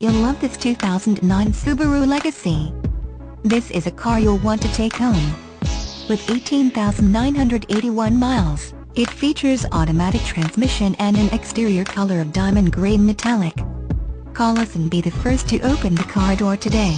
You'll love this 2009 Subaru Legacy. This is a car you'll want to take home. With 18,981 miles, it features automatic transmission and an exterior color of diamond gray metallic. Call us and be the first to open the car door today.